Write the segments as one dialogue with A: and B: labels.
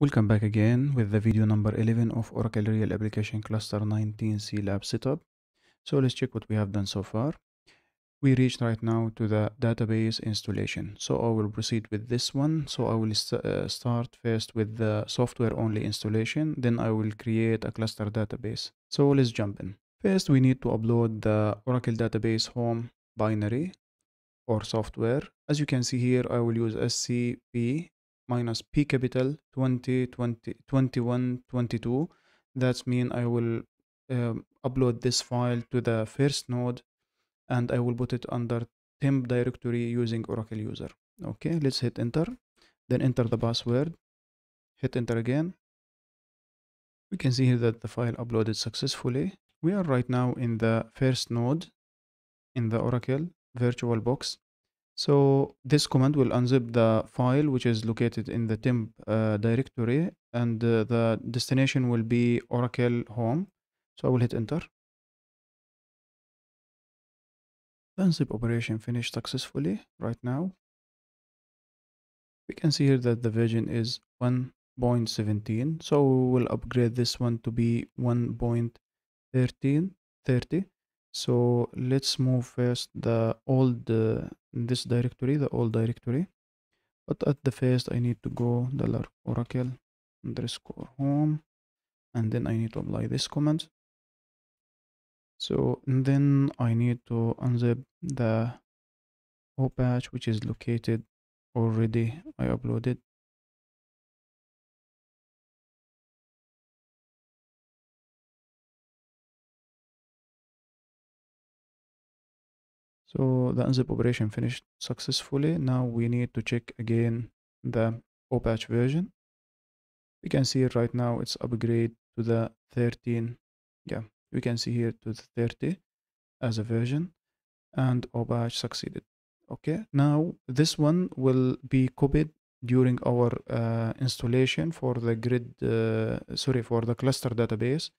A: Welcome back again with the video number 11 of Oracle Real Application Cluster 19C Lab Setup. So let's check what we have done so far. We reached right now to the database installation. So I will proceed with this one. So I will st uh, start first with the software only installation. Then I will create a cluster database. So let's jump in. First, we need to upload the Oracle Database Home binary or software. As you can see here, I will use SCP minus P capital 20, 20, 21, 22. That's mean I will um, upload this file to the first node and I will put it under temp directory using Oracle user. Okay, let's hit enter. Then enter the password. Hit enter again. We can see here that the file uploaded successfully. We are right now in the first node in the Oracle VirtualBox. So this command will unzip the file which is located in the temp uh, directory and uh, the destination will be Oracle home. So I will hit enter. Unzip operation finished successfully right now. We can see here that the version is 1.17. So we will upgrade this one to be 1.13.30 so let's move first the old uh, this directory the old directory. But at the first i need to go dollar oracle underscore home and then i need to apply this command. So then i need to unzip the OPatch which is located already i uploaded So the unzip operation finished successfully. Now we need to check again the OPatch version. We can see right now it's upgrade to the 13. Yeah, we can see here to the 30 as a version and OPatch succeeded. Okay, now this one will be copied during our uh, installation for the grid, uh, sorry, for the cluster database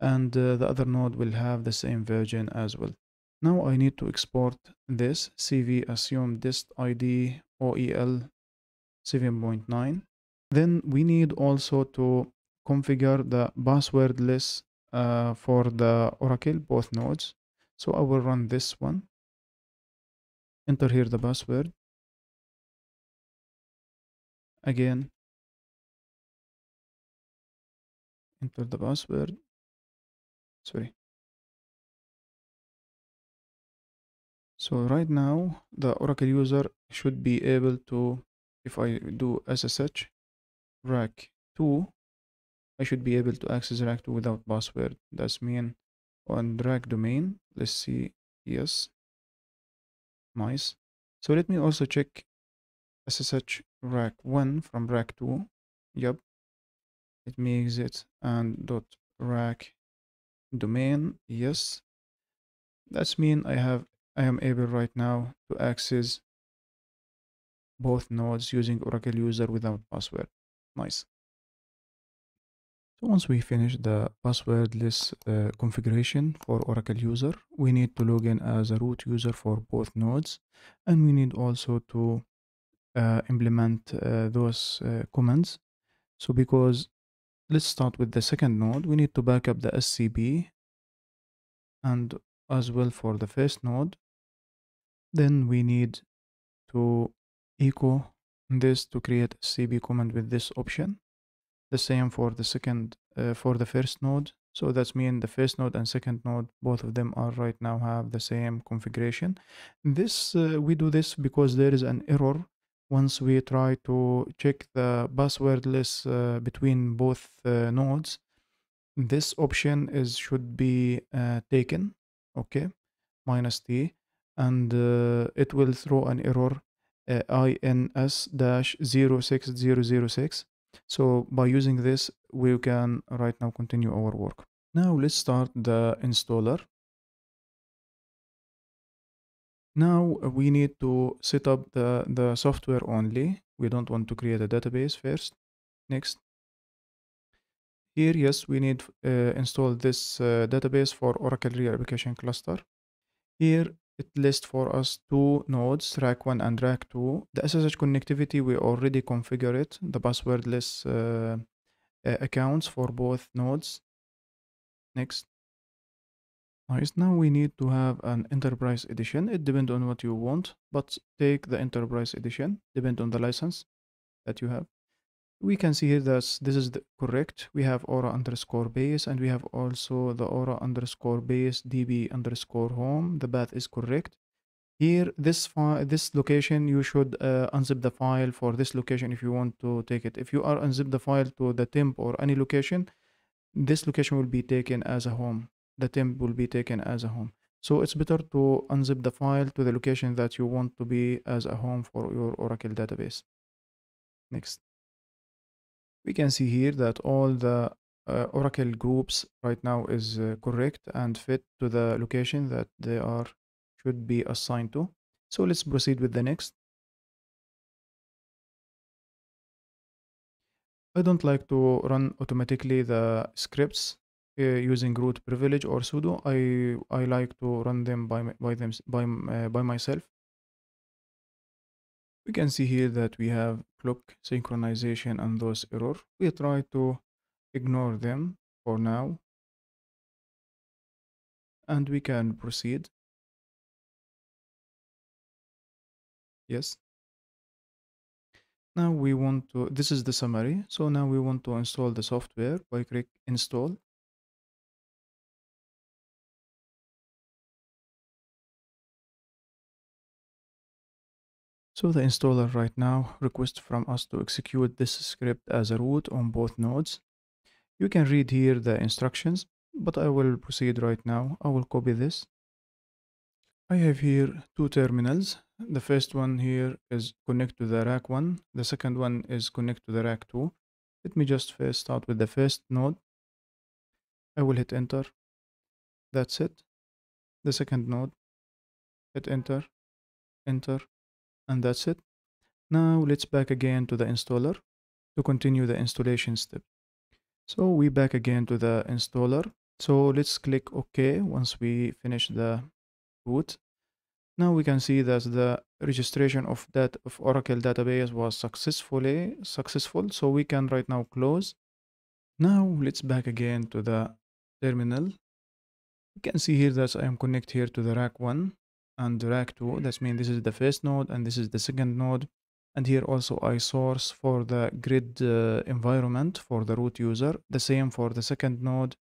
A: and uh, the other node will have the same version as well. Now I need to export this CV assume dist ID OEL 7.9. Then we need also to configure the passwordless uh, for the Oracle, both nodes. So I will run this one. Enter here the password. Again, enter the password. Sorry. So right now, the Oracle user should be able to, if I do SSH rac 2, I should be able to access rac 2 without password. That's mean on rack domain. Let's see. Yes. Nice. So let me also check SSH rac 1 from rac 2. Yep. Let me exit and dot rack domain. Yes. That's mean I have I am able right now to access both nodes using Oracle user without password. Nice. So once we finish the passwordless uh, configuration for Oracle user, we need to log in as a root user for both nodes. And we need also to uh, implement uh, those uh, commands. So because let's start with the second node, we need to back up the SCP and as well for the first node then we need to echo this to create a CB command with this option. The same for the second, uh, for the first node. So that's mean the first node and second node, both of them are right now have the same configuration. This, uh, we do this because there is an error once we try to check the passwordless uh, between both uh, nodes. This option is should be uh, taken, okay, minus T and uh, it will throw an error uh, ins-06006 so by using this we can right now continue our work. Now let's start the installer. Now we need to set up the the software only. We don't want to create a database first. Next. Here yes we need uh, install this uh, database for oracle real application cluster. Here it lists for us two nodes, rac 1 and rac 2. The SSH connectivity, we already configure it, the passwordless uh, accounts for both nodes. Next. Nice. Now we need to have an enterprise edition. It depends on what you want, but take the enterprise edition, depend on the license that you have. We can see here that this is the correct. We have aura underscore base and we have also the aura underscore base db underscore home. The path is correct. Here, this file, this location, you should uh, unzip the file for this location if you want to take it. If you are unzip the file to the temp or any location, this location will be taken as a home. The temp will be taken as a home. So it's better to unzip the file to the location that you want to be as a home for your Oracle database. Next. We can see here that all the uh, Oracle groups right now is uh, correct and fit to the location that they are should be assigned to. So let's proceed with the next. I don't like to run automatically the scripts uh, using root privilege or sudo. I I like to run them by by them by uh, by myself. We can see here that we have clock synchronization and those error. We try to ignore them for now. And we can proceed. Yes. Now we want to, this is the summary. So now we want to install the software by click install. So the installer right now requests from us to execute this script as a root on both nodes. You can read here the instructions, but I will proceed right now. I will copy this I have here two terminals. The first one here is connect to the rac 1. The second one is connect to the rac 2. Let me just first start with the first node. I will hit enter. That's it. The second node. Hit enter. Enter. And that's it. Now let's back again to the installer to continue the installation step. So we back again to the installer. So let's click OK once we finish the boot. Now we can see that the registration of that of Oracle database was successfully successful. So we can right now close. Now let's back again to the terminal. You can see here that I am connected here to the rac 1 and rac 2. That means this is the first node and this is the second node. And here also I source for the grid uh, environment for the root user. The same for the second node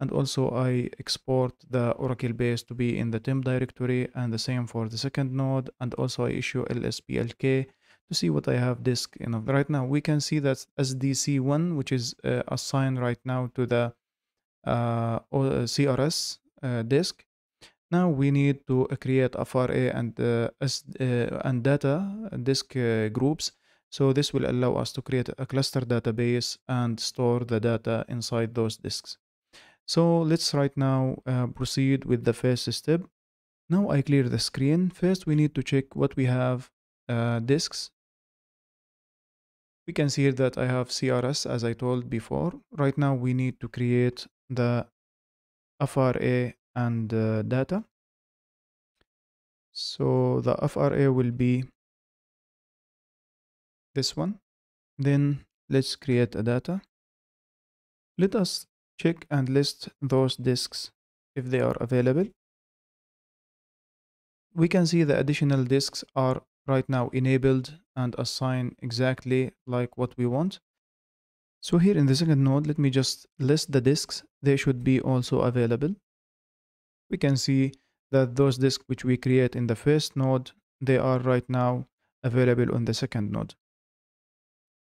A: and also I export the Oracle base to be in the temp directory and the same for the second node and also I issue lsblk to see what I have disk you know right now we can see that SDC1 which is uh, assigned right now to the uh, CRS uh, disk now we need to create FRA and uh, uh, and data disk uh, groups so this will allow us to create a cluster database and store the data inside those disks so let's right now uh, proceed with the first step. Now I clear the screen. First, we need to check what we have uh, disks. We can see here that I have CRS as I told before. Right now we need to create the FRA and uh, data. So the FRA will be this one. Then let's create a data. Let us Check and list those disks if they are available. We can see the additional disks are right now enabled and assigned exactly like what we want. So here in the second node, let me just list the disks. They should be also available. We can see that those disks which we create in the first node, they are right now available on the second node.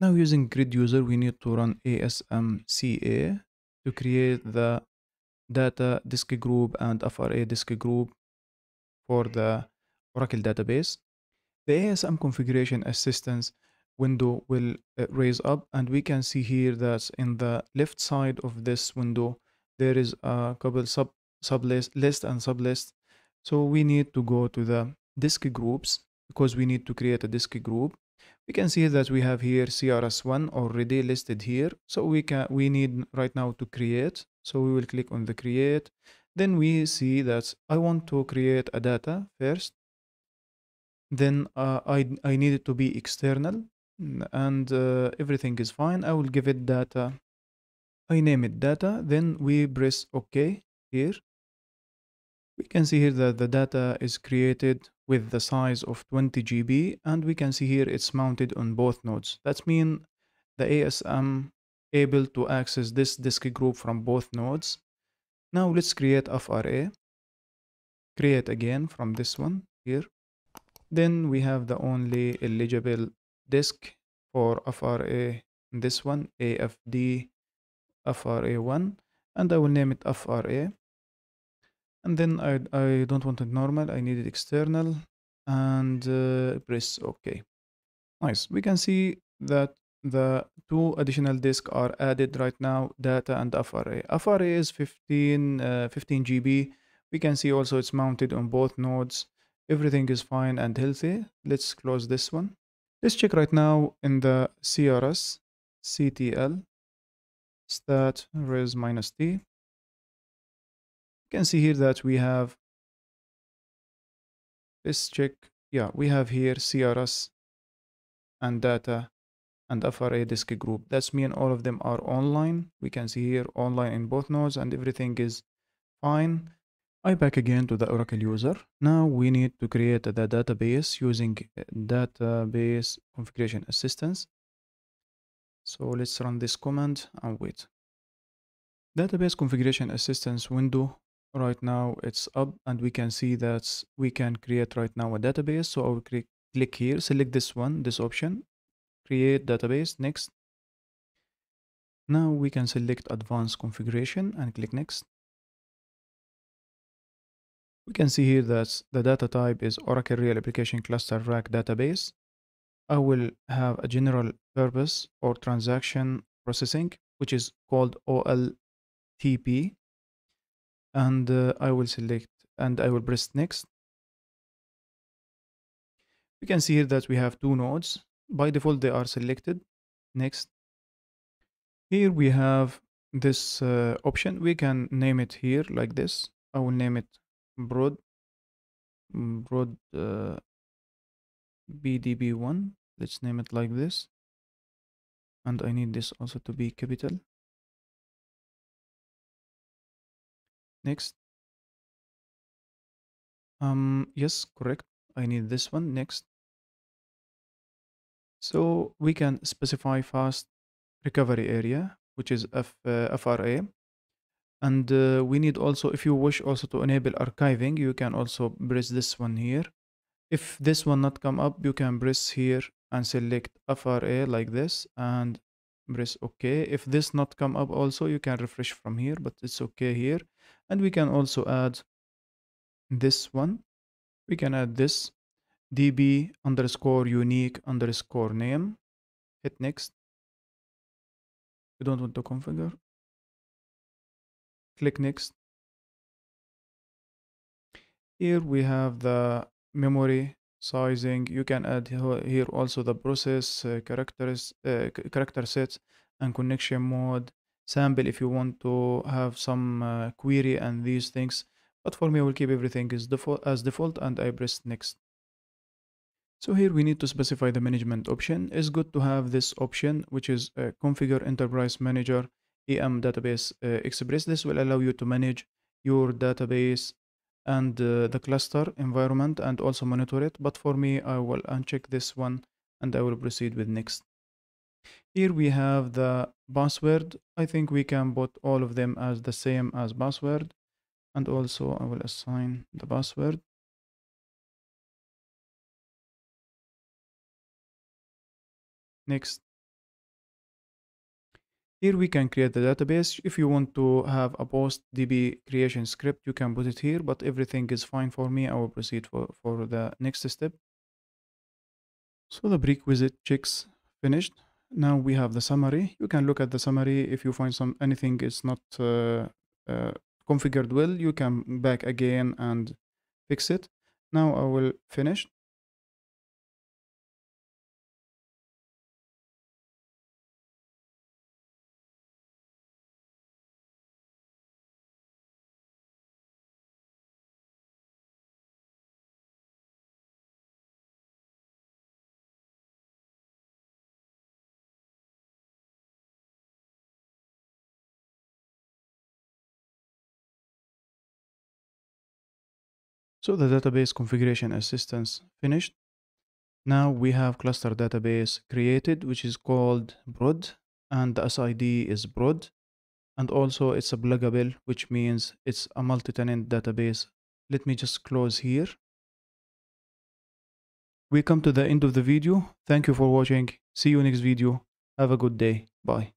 A: Now using grid user, we need to run asmca to create the data disk group and FRA disk group for the Oracle database. The ASM configuration assistance window will uh, raise up and we can see here that in the left side of this window there is a couple sub sublist list and sublist so we need to go to the disk groups because we need to create a disk group. We can see that we have here CRS1 already listed here. So we can we need right now to create. So we will click on the create. then we see that I want to create a data first. Then uh, I, I need it to be external and uh, everything is fine. I will give it data. I name it data. Then we press OK here we can see here that the data is created with the size of 20 GB and we can see here it's mounted on both nodes. That means the ASM able to access this disk group from both nodes. Now let's create FRA create again from this one here. Then we have the only eligible disk for FRA this one AFD FRA1 and I will name it FRA and then I, I don't want it normal I need it external and uh, press OK. Nice. We can see that the two additional disks are added right now data and FRA FRA is 15 uh, 15 GB we can see also it's mounted on both nodes. Everything is fine and healthy. Let's close this one. Let's check right now in the CRS CTL stat res minus t can see here that we have let's check yeah we have here CRS and data and FRA disk group that's mean all of them are online we can see here online in both nodes and everything is fine I back again to the Oracle user. Now we need to create the database using uh, database configuration assistance. So let's run this command and wait. Database configuration assistance window right now it's up and we can see that we can create right now a database. So I will click, here, select this one, this option, create database, next. Now we can select advanced configuration and click next. We can see here that the data type is Oracle Real Application Cluster RAC database. I will have a general purpose or transaction processing, which is called OLTP. And uh, I will select and I will press next. We can see here that we have two nodes. By default, they are selected. Next. Here we have this uh, option. We can name it here like this. I will name it broad broad uh, bdb1 let's name it like this and I need this also to be capital next. Um yes correct. I need this one. Next. So we can specify fast recovery area which is F, uh, FRA and uh, we need also if you wish also to enable archiving you can also press this one here. If this one not come up you can press here and select FRA like this and press OK if this not come up also you can refresh from here but it's okay here. And we can also add this one. We can add this db underscore unique underscore name. Hit next. We don't want to configure. Click next. Here we have the memory sizing. You can add here also the process uh, characters uh, character sets and connection mode. Sample if you want to have some uh, query and these things. But for me I will keep everything as default as default and I press next. So here we need to specify the management option. It's good to have this option which is uh, configure enterprise manager EM database uh, express. This will allow you to manage your database and uh, the cluster environment and also monitor it. But for me, I will uncheck this one and I will proceed with next. Here we have the password. I think we can put all of them as the same as password. And also I will assign the password. Next. Here we can create the database. If you want to have a post DB creation script, you can put it here, but everything is fine for me. I will proceed for, for the next step. So the prerequisite checks finished. Now we have the summary. You can look at the summary. If you find some anything is not uh, uh, configured well, you can back again and fix it. Now I will finish. So the database configuration assistance finished. Now we have cluster database created, which is called broad and the SID is broad. And also it's a pluggable, which means it's a multi-tenant database. Let me just close here. We come to the end of the video. Thank you for watching. See you next video. Have a good day. Bye.